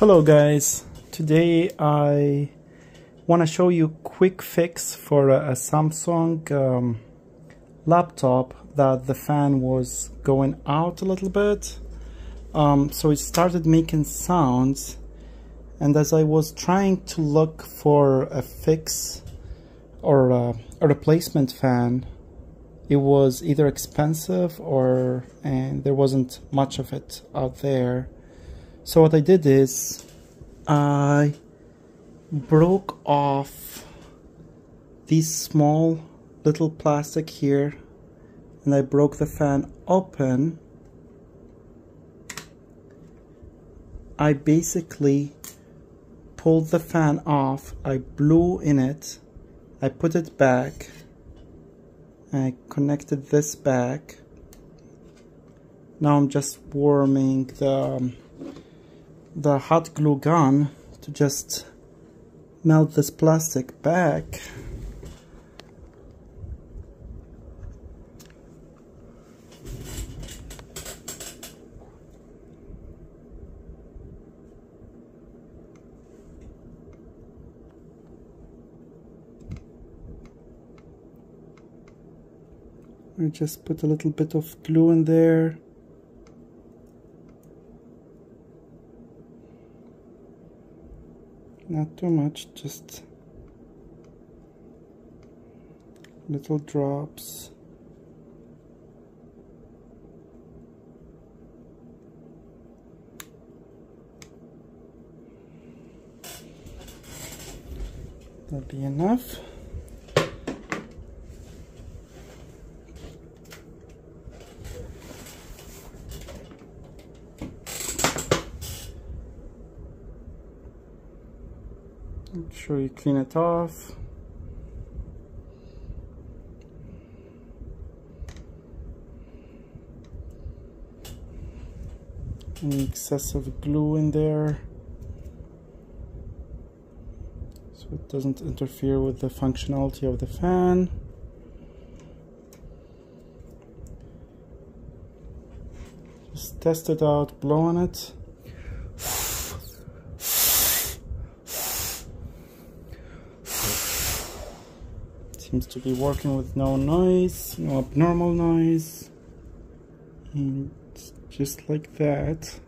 Hello guys, today I want to show you quick fix for a, a Samsung um, laptop that the fan was going out a little bit. Um, so it started making sounds and as I was trying to look for a fix or a, a replacement fan it was either expensive or and there wasn't much of it out there so what I did is I broke off these small little plastic here and I broke the fan open. I basically pulled the fan off I blew in it I put it back I connected this back. Now I'm just warming the um, the hot glue gun to just melt this plastic back. I just put a little bit of glue in there not too much just little drops. That'll be enough Make sure you clean it off. Any excessive glue in there so it doesn't interfere with the functionality of the fan. Just test it out, blow on it. Seems to be working with no noise, no abnormal noise. And just like that.